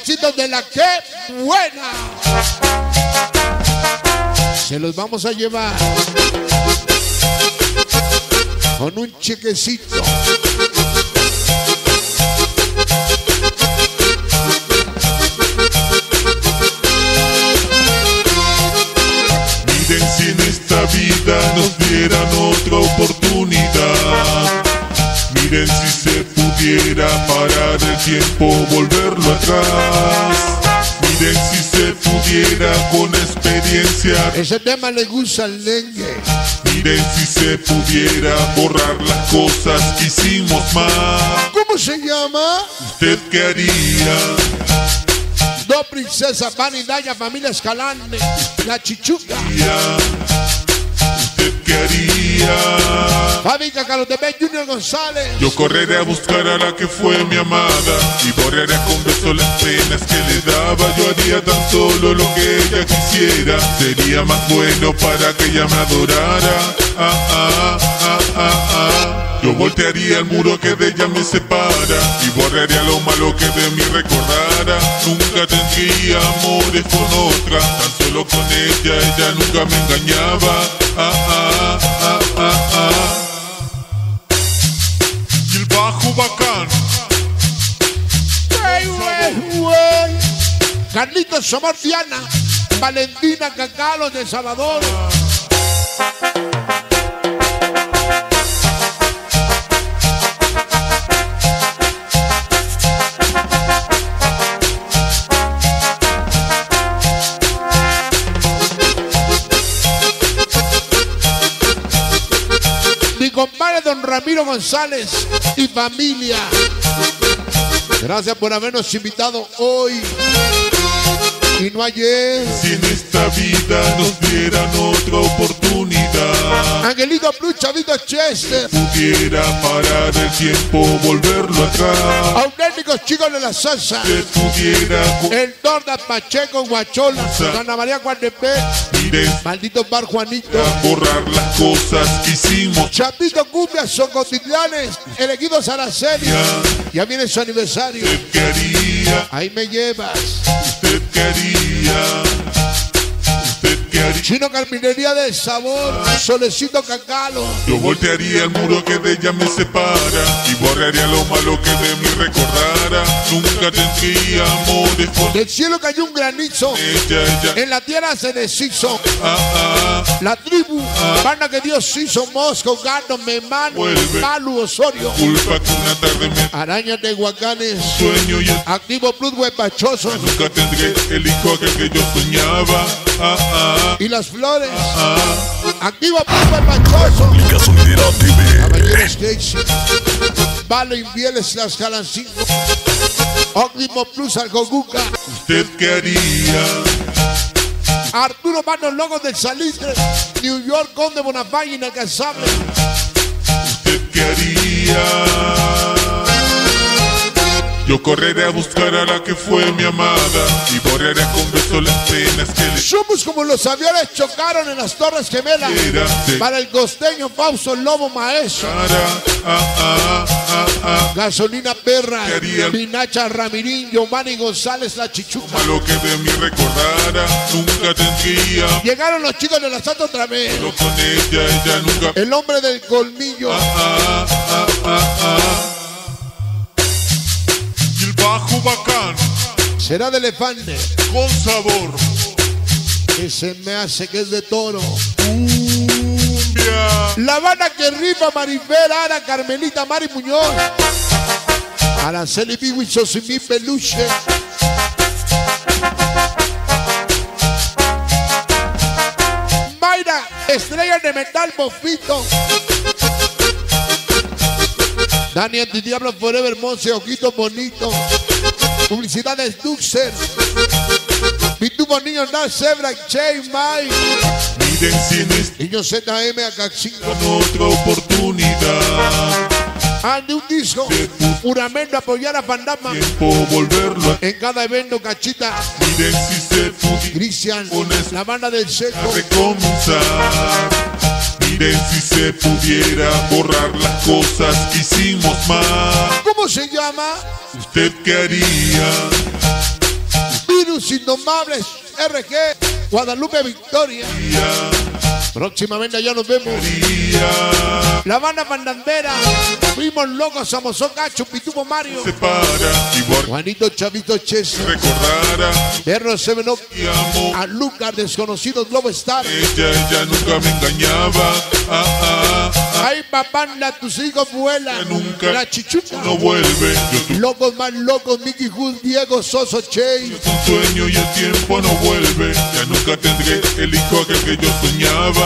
éxitos de la que buena. Se los vamos a llevar con un chequecito pudiera parar el tiempo, volverlo atrás. Miren si se pudiera con experiencia. Ese tema le gusta al dengue. Miren si se pudiera borrar las cosas que hicimos mal. ¿Cómo se llama? ¿Usted qué haría? Dos princesas, Van y familia Escalante, la chichuca. ¿Usted qué haría? Fábrica Carlos de. Junior González. Yo correré a buscar a la que fue mi amada y borraré con besos las penas que le daba. Yo haría tan solo lo que ella quisiera. Sería más bueno para que ella me adorara. Ah, ah, ah, ah, ah. Yo voltearía el muro que de ella me separa y borraría lo malo que de mí recordara. Nunca tendría amores con otra, tan solo con ella, ella nunca me engañaba. Y el bajo bacán. Güey. Carlitos Somor Diana, Valentina Cacalo de Salvador. Compadre don Ramiro González y familia. Gracias por habernos invitado hoy y no ayer. Si en esta vida nos dieran otra oportunidad, Angelito Plus, Chavito Chester, pudiera parar el tiempo, volverlo atrás. auténticos chicos de la salsa. Se pudiera El Torda Pacheco, Guachola, Santa María miren, Maldito Bar Juanito, borrar las cosas que hicimos. Chapito Cumbia, Socotitlanes, elegido Saracenia. Ya viene su aniversario. ¿Usted qué haría? Ahí me llevas. ¿Usted qué haría? Chino Carminería del Sabor, Solecito Cacalo. Yo voltearía el muro que de ella me separa y borraría lo malo que de mí recordara. Nunca tendría amores con Del cielo cayó un granizo. ella, ella. En la tierra se deshizo. Ah, ah, La tribu, banda que Dios hizo, Mosco, Gato, Memano, Vuelve. Malu, Osorio. culpa que una tarde me Arañas de Huacanes, sueño y Activo Plus, Huepachoso. nunca tendré el hijo aquel que yo soñaba. Ah, ah, Y las flores, ah. Activo Plus, Huepachoso. Gasolinera TV. Caballeros Vale Invieles, Las Jalancino. Óptimo Plus, Algoguca. ¿Usted qué haría? Arturo Manos Logos del Salitre. New York, Conde Bonafay, Inalcanzable. ¿Usted qué haría? Yo correré a buscar a la que fue mi amada y borraré con besos las penas que le Somos como los aviones chocaron en las Torres Gemelas. De- Para el costeño Fausto Lobo Maestro. cara. Ah, ah, ah, ah. Gasolina Perra. Pinacha Ramirín, Giovanni González La Chichuca. Lo que de mí recordara, nunca tendría. Llegaron los chicos de la Santa otra vez. Pero con ella, ella nunca. El hombre del colmillo. Será de elefante. con sabor. Que se me hace que es de toro. Cumbia. La Habana que rifa Maribel Ara, Carmelita Mari Muñoz. Araceli Biwi, Sosimí Peluche. Mayra, estrellas de metal, Bofito. Daniel Di Diablo Forever, Monse, Ojito Bonito. Publicidades Duxer. Pitubo Niños, Dan Zebra, Che, Mai. Miren si Niños ZM, Acaxingo. otra oportunidad. Ande un disco. Juramento apoyar a Pandama. Tiempo volverlo a. En cada evento, Cachita. Miren si se pudiera Cristian, la banda del seco. recomenzar. Miren si se pudiera borrar las cosas que hicimos mal. ¿Cómo se llama? ¿Usted qué haría? Virus Indomables, RG, Guadalupe Victoria. Próximamente ya nos vemos. La banda bandandera. Fuimos locos, somos Cacho, Pitubo Mario. Se para Juanito Chavito R7 no. y amo. A Lucas, desconocido Globo Star. Ella, ella nunca me engañaba. Ah, ah, ah. Ay, papanda, tus hijos vuelan. Nunca La chichuta. no vuelve. Locos más locos, Mickey Hood, Diego Soso Chase. un sueño y el tiempo no vuelve. Ya nunca tendré el hijo aquel que yo soñaba.